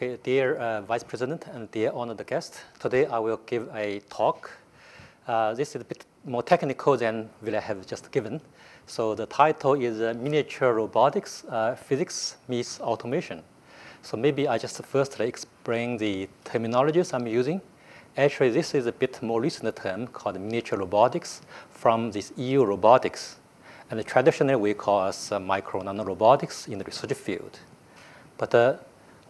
Okay, dear uh, Vice President and dear honored guest, today I will give a talk. Uh, this is a bit more technical than what I have just given. So the title is uh, Miniature Robotics, uh, Physics Meets Automation. So maybe I just firstly explain the terminologies I'm using. Actually, this is a bit more recent term called miniature robotics from this EU robotics. And traditionally, we call us uh, micro nano robotics in the research field. But uh,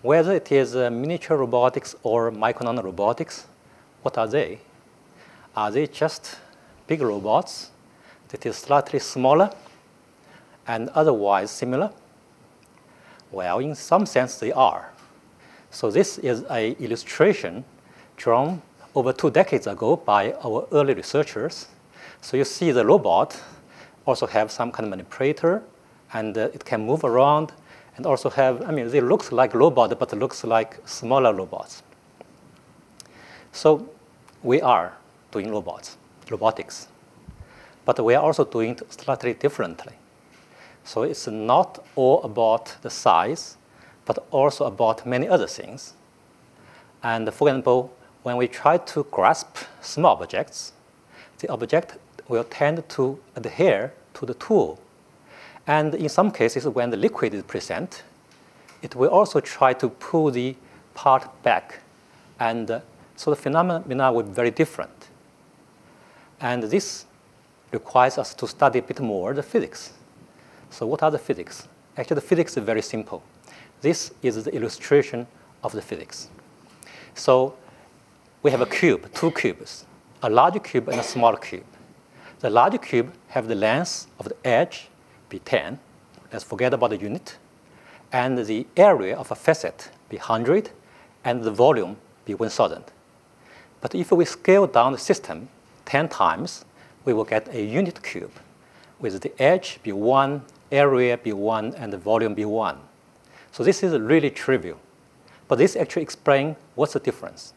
whether it is uh, miniature robotics or micro robotics, what are they? Are they just big robots that is slightly smaller and otherwise similar? Well, in some sense, they are. So this is an illustration drawn over two decades ago by our early researchers. So you see the robot also have some kind of manipulator, and uh, it can move around, and also have, I mean, they look like robot, but looks like smaller robots. So we are doing robots, robotics, but we are also doing it slightly differently. So it's not all about the size, but also about many other things. And for example, when we try to grasp small objects, the object will tend to adhere to the tool. And in some cases, when the liquid is present, it will also try to pull the part back. And uh, so the phenomena will be very different. And this requires us to study a bit more the physics. So what are the physics? Actually, the physics is very simple. This is the illustration of the physics. So we have a cube, two cubes, a large cube and a small cube. The large cube have the length of the edge be 10. Let's forget about the unit. And the area of a facet be 100, and the volume be 1,000. But if we scale down the system 10 times, we will get a unit cube with the edge be 1, area be 1, and the volume be 1. So this is really trivial. But this actually explains what's the difference.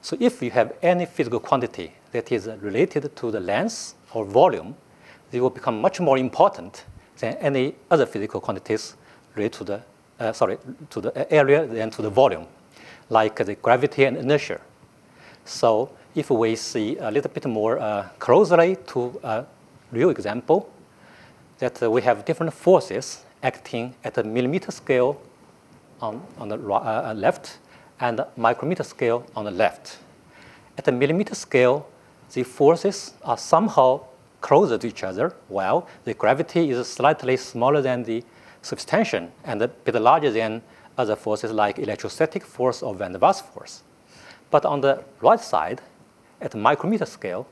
So if you have any physical quantity that is related to the length or volume, they will become much more important than any other physical quantities related to the, uh, sorry, to the area than to the volume, like the gravity and inertia. So if we see a little bit more uh, closely to a real example, that we have different forces acting at a millimeter scale on, on the uh, uh, left and micrometer scale on the left. At the millimeter scale, the forces are somehow closer to each other, while the gravity is slightly smaller than the surface tension and a bit larger than other forces like electrostatic force or van der Waals force. But on the right side, at micrometer scale,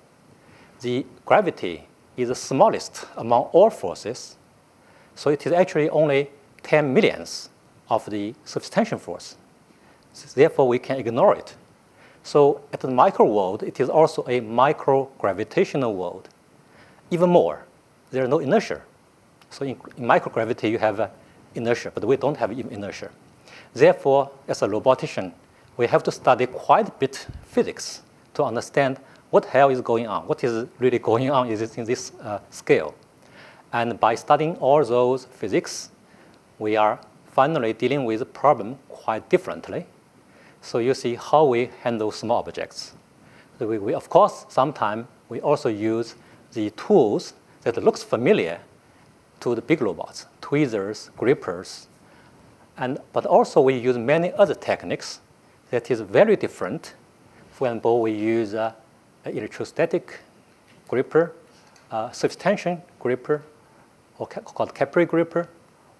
the gravity is the smallest among all forces. So it is actually only 10 millionths of the surface tension force. Therefore, we can ignore it. So at the micro world, it is also a microgravitational world. Even more, there is no inertia. So in, in microgravity, you have uh, inertia, but we don't have inertia. Therefore, as a robotician, we have to study quite a bit physics to understand what hell is going on, what is really going on is in this uh, scale. And by studying all those physics, we are finally dealing with the problem quite differently. So you see how we handle small objects. So we, we, of course, sometimes we also use the tools that looks familiar to the big robots, tweezers, grippers, and, but also we use many other techniques that is very different. For example, we use uh, electrostatic gripper, uh, surface tension gripper, or ca called capillary gripper,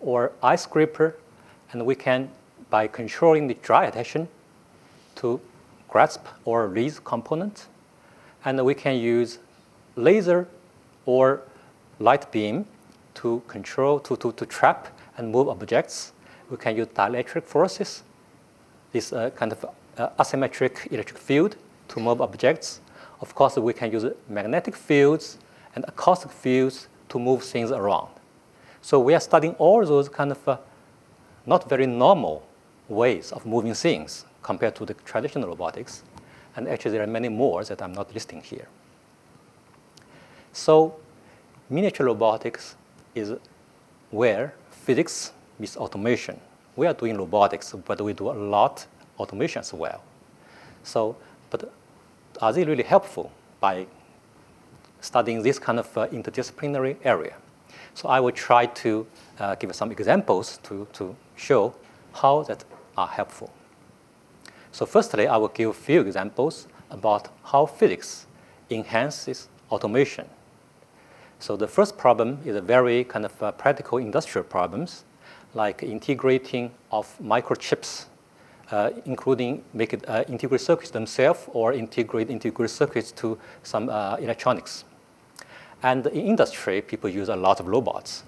or ice gripper, and we can, by controlling the dry adhesion, to grasp or release components, and we can use laser or light beam to control, to, to, to trap and move objects. We can use dielectric forces, this uh, kind of uh, asymmetric electric field to move objects. Of course, we can use magnetic fields and acoustic fields to move things around. So we are studying all those kind of uh, not very normal ways of moving things compared to the traditional robotics. And actually, there are many more that I'm not listing here. So miniature robotics is where physics meets automation, we are doing robotics, but we do a lot automation as well. So, but are they really helpful by studying this kind of uh, interdisciplinary area? So I will try to uh, give some examples to, to show how that are helpful. So firstly, I will give a few examples about how physics enhances automation. So the first problem is a very kind of uh, practical industrial problems, like integrating of microchips, uh, including make it uh, integrated circuits themselves or integrate integrated circuits to some uh, electronics. And in industry, people use a lot of robots.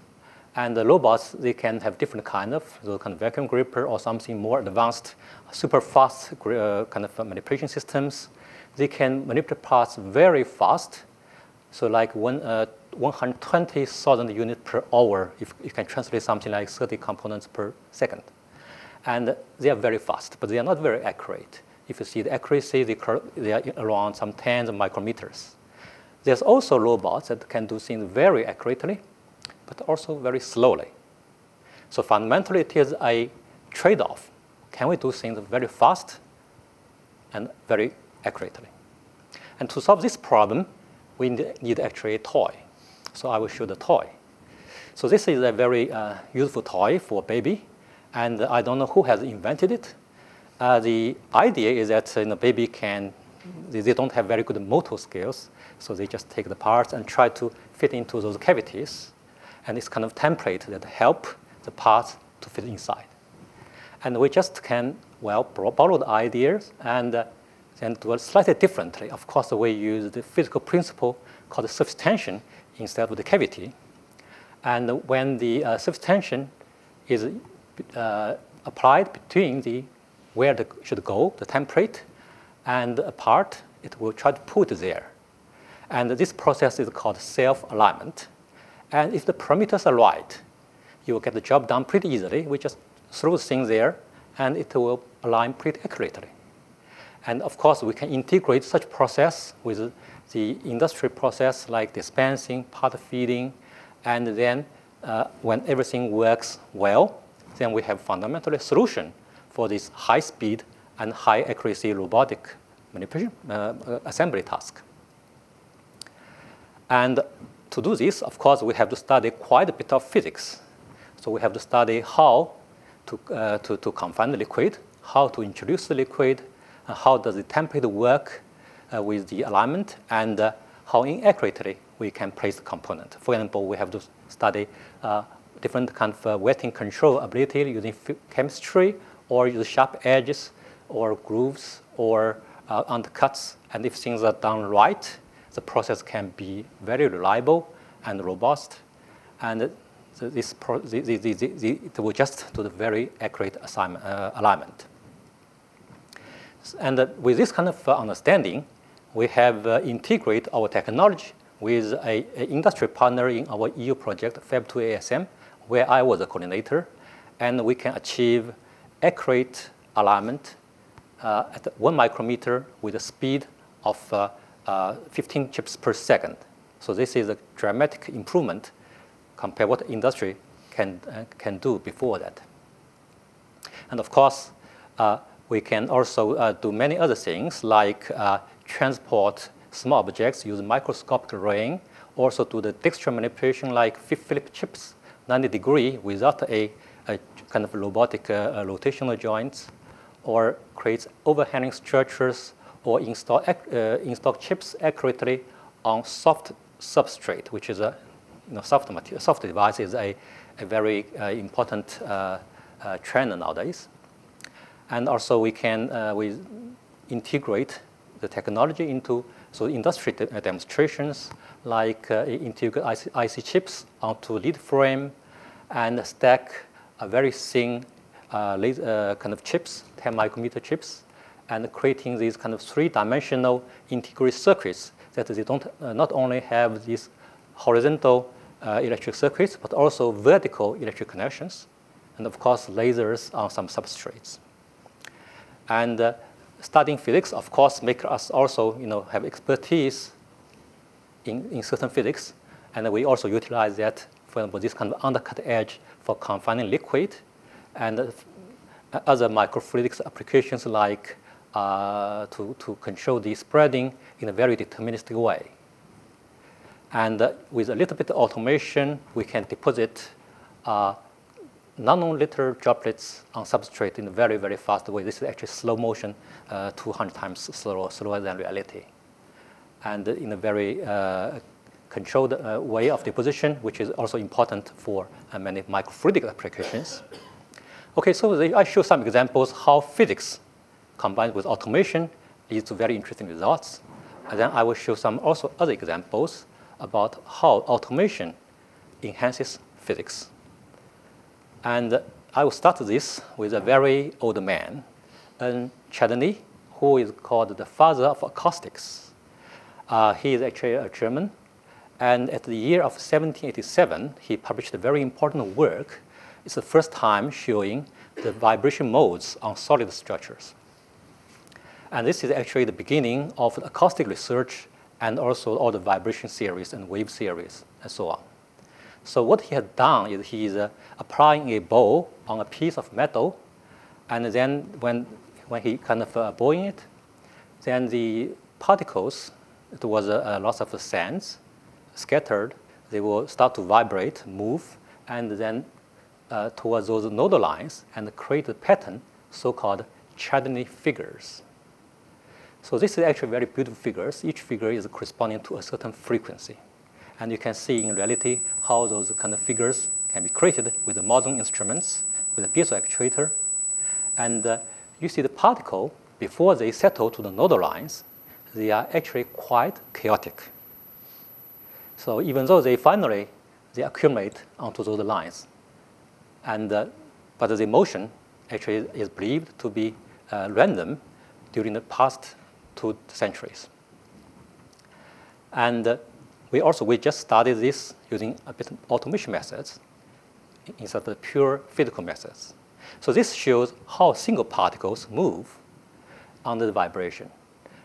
And the robots, they can have different kind of, the kind of vacuum gripper or something more advanced, super fast uh, kind of manipulation systems. They can manipulate parts very fast. So like uh, 120,000 units per hour, if you can translate something like 30 components per second. And they are very fast, but they are not very accurate. If you see the accuracy, they, they are around some tens of micrometers. There's also robots that can do things very accurately, but also very slowly. So fundamentally, it is a trade-off. Can we do things very fast and very accurately? And to solve this problem, we need actually a toy. So I will show the toy. So this is a very uh, useful toy for a baby, and I don't know who has invented it. Uh, the idea is that uh, the baby can, they, they don't have very good motor skills, so they just take the parts and try to fit into those cavities. And it's kind of template that help the parts to fit inside. And we just can, well, borrow the ideas and uh, then do it slightly differently. Of course, we use the physical principle called surface tension instead of the cavity. And when the uh, surface tension is uh, applied between the where it should go, the template, and a part, it will try to put there. And this process is called self-alignment. And if the parameters are right, you will get the job done pretty easily. We just throw things there, and it will align pretty accurately. And of course, we can integrate such process with the industry process like dispensing, part feeding, and then uh, when everything works well, then we have fundamentally solution for this high speed and high accuracy robotic manipulation uh, uh assembly task. And to do this, of course, we have to study quite a bit of physics. So we have to study how to, uh, to, to confine the liquid, how to introduce the liquid, how does the template work uh, with the alignment, and uh, how inaccurately we can place the component. For example, we have to study uh, different kind of uh, wetting control ability using chemistry or use sharp edges or grooves or undercuts. And if things are done right, the process can be very reliable and robust. And this the, the, the, it will just do the very accurate assignment, uh, alignment. And uh, with this kind of uh, understanding, we have uh, integrated our technology with an industry partner in our EU project, Fab2ASM, where I was a coordinator, and we can achieve accurate alignment uh, at one micrometer with a speed of uh, uh, 15 chips per second. So this is a dramatic improvement compared what industry can, uh, can do before that. And of course, uh, we can also uh, do many other things like transport small objects using microscopic arraying, also do the texture manipulation like flip chips 90 degree without a, a kind of robotic uh, rotational joints, or create overhanging structures or install, uh, install chips accurately on soft substrate, which is a you know, soft material. Soft device is a, a very uh, important uh, uh, trend nowadays. And also we can uh, we integrate the technology into so industry de demonstrations like uh, integrate IC, IC, chips onto lead frame and stack a very thin uh, laser, kind of chips, 10 micrometer chips, and creating these kind of three-dimensional integrated circuits that they don't uh, not only have these horizontal uh, electric circuits, but also vertical electric connections, and of course lasers on some substrates. And uh, studying physics, of course, make us also you know, have expertise in, in certain physics, and we also utilize that, for example, this kind of undercut edge for confining liquid, and other microfluidics applications like uh, to, to control the spreading in a very deterministic way. And uh, with a little bit of automation, we can deposit uh, nanoliter droplets on substrate in a very, very fast way. This is actually slow motion, uh, 200 times slower, slower than reality. And in a very uh, controlled uh, way of deposition, which is also important for uh, many microfluidic applications. Okay, so I show some examples how physics combined with automation leads to very interesting results. And then I will show some also other examples about how automation enhances physics. And I will start this with a very old man, Ernst Chladni, who is called the father of acoustics. Uh, he is actually a German. And at the year of 1787, he published a very important work. It's the first time showing the vibration modes on solid structures. And this is actually the beginning of acoustic research and also all the vibration series and wave series and so on. So what he has done is he is uh, applying a bow on a piece of metal, and then when, when he kind of uh, it, then the particles, it was a, a lots of sands scattered, they will start to vibrate, move, and then uh, towards those nodal lines and create a pattern so-called Chladni figures. So this is actually very beautiful figures. Each figure is corresponding to a certain frequency. And you can see in reality how those kind of figures can be created with the modern instruments, with a piezo actuator. And uh, you see the particle, before they settle to the nodal lines, they are actually quite chaotic. So even though they finally, they accumulate onto those lines. And, uh, but the motion actually is believed to be uh, random during the past two centuries. And uh, we also, we just studied this using a bit of automation methods instead of the pure physical methods. So this shows how single particles move under the vibration.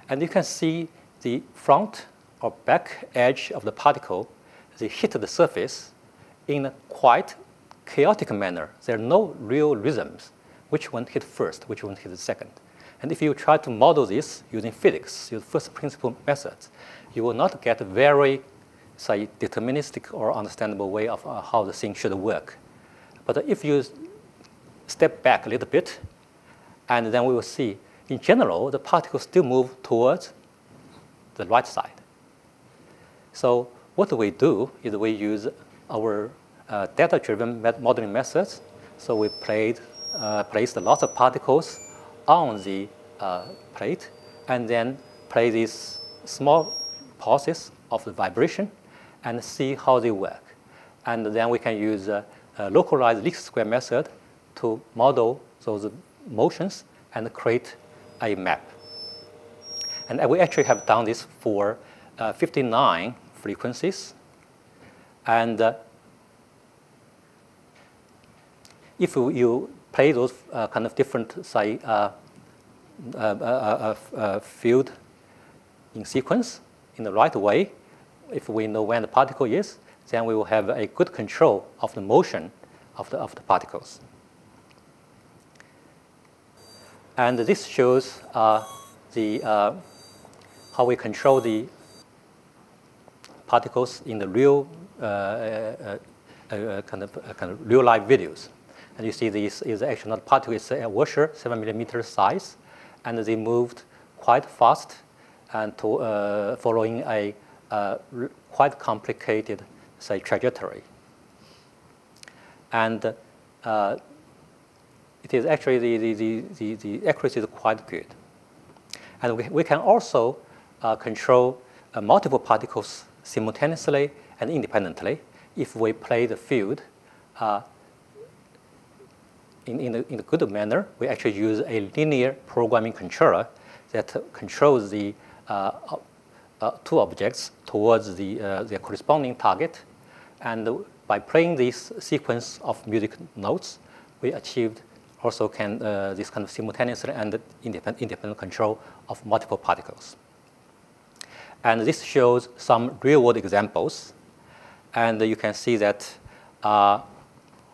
And you can see the front or back edge of the particle, they hit the surface in a quite chaotic manner. There are no real rhythms. Which one hit first, which one hit second. And if you try to model this using physics, use first principle methods, you will not get very say, deterministic or understandable way of uh, how the thing should work. But if you step back a little bit, and then we will see, in general, the particles still move towards the right side. So what we do is we use our uh, data-driven modeling methods. So we played, uh, placed lots of particles on the uh, plate, and then play these small pulses of the vibration and see how they work. And then we can use a, localized least square method to model those motions and create a map. And we actually have done this for uh, 59 frequencies. And uh, if you play those uh, kind of different, say, uh, uh, uh field in sequence in the right way, if we know when the particle is, then we will have a good control of the motion of the, of the particles. And this shows uh, the, uh, how we control the particles in the real uh, uh, uh, uh kind, of, kind of real life videos. And you see this is actually not a particle, it's a washer, seven millimeter size, and they moved quite fast and to, following a uh, quite complicated, say, trajectory. And uh, it is actually the, the, the, the, accuracy is quite good. And we, we can also uh, control uh, multiple particles simultaneously and independently if we play the field uh, in, in, a, in a good manner. We actually use a linear programming controller that controls the uh, two objects towards the, uh, their corresponding target. And by playing this sequence of music notes, we achieved also can uh, this kind of simultaneous and independent, independent control of multiple particles. And this shows some real-world examples. And you can see that uh,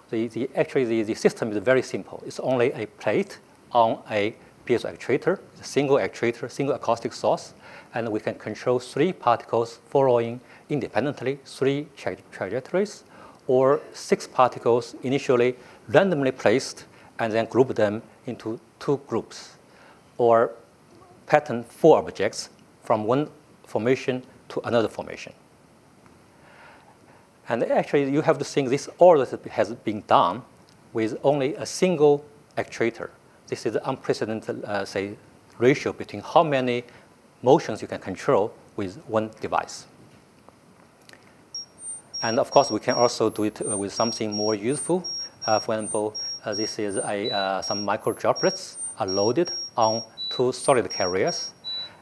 the, the, actually the, the system is very simple. It's only a plate on a piezo actuator, a single actuator, single acoustic source, and we can control three particles following independently three tra trajectories, or six particles initially randomly placed and then group them into two groups, or pattern four objects from one formation to another formation. And actually, you have to think this all has been done with only a single actuator. This is unprecedented, uh, say, ratio between how many motions you can control with one device. And of course, we can also do it uh, with something more useful. Uh, for example, uh, this is a, uh, some micro droplets are loaded on two solid carriers,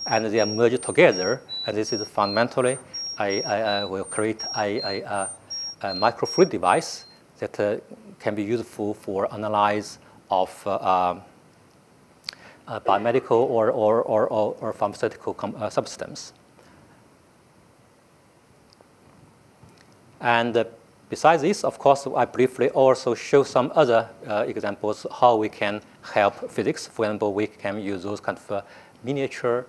and they are merged together. And this is fundamentally I, I, I will create a, a, a, microfluid device that uh, can be useful for analyze of uh, uh, biomedical or, or, or, or pharmaceutical uh, substance. And uh, besides this, of course, I briefly also show some other uh, examples how we can help physics. For example, we can use those kind of miniature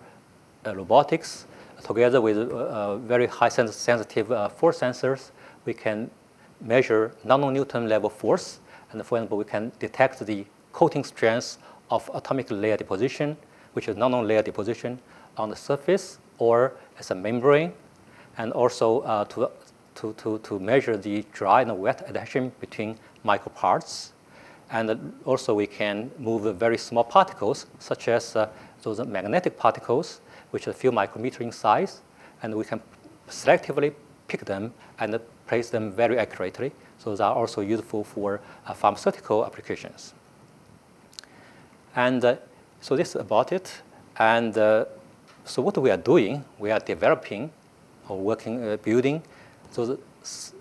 robotics together with uh, very high sens sensitive uh, force sensors, we can measure nanonewton level force. And for example, we can detect the coating strength of atomic layer deposition, which is nano-layer deposition on the surface or as a membrane, and also uh, to, to, to, to measure the dry and wet adhesion between microparts. And also we can move very small particles, such as uh, those magnetic particles, which are a few micrometer in size, and we can selectively pick them and place them very accurately. So they are also useful for uh, pharmaceutical applications. And uh, so this is about it. And uh, so what we are doing, we are developing or working, uh, building those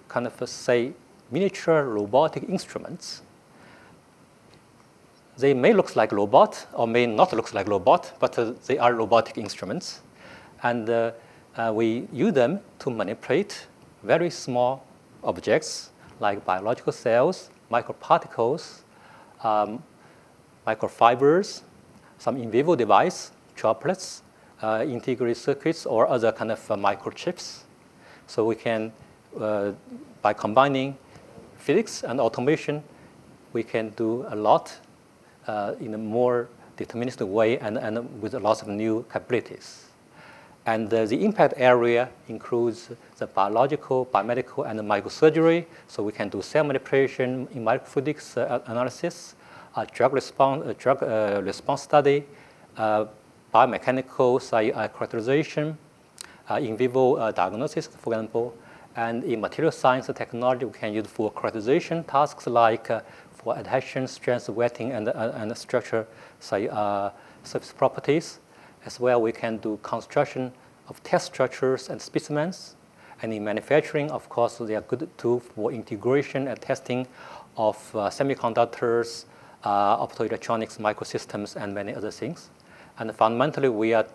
kind of, uh, say, miniature robotic instruments they may look like robot or may not look like robot, but uh, they are robotic instruments. And uh, we use them to manipulate very small objects like biological cells, microparticles, um, microfibers, some in vivo device, droplets, uh, integrated circuits, or other kind of uh, microchips. So we can, uh, by combining physics and automation, we can do a lot uh, in a more deterministic way and, and with lots of new capabilities. And the impact area includes the biological, biomedical, and microsurgery. So we can do cell manipulation in microfluidics uh, analysis, uh, drug, response, uh, drug uh, response study, uh, biomechanical characterization, in vivo diagnosis, for example. And in material science technology, we can use for characterization tasks like for adhesion, strength, wetting, and, uh, and structure say, uh, surface properties. As well, we can do construction of test structures and specimens. And in manufacturing, of course, they are good tool for integration and testing of uh, semiconductors, uh, optoelectronics, microsystems, and many other things. And fundamentally, we are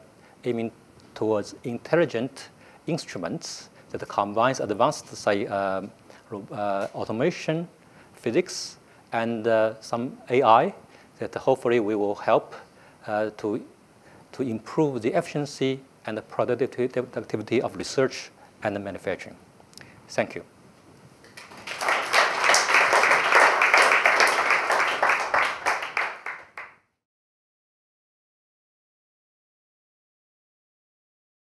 aiming towards intelligent instruments that combines advanced, say, um, uh, automation, physics, and uh, some AI that hopefully we will help uh, to, to improve the efficiency and the productivity of research and manufacturing. Thank you.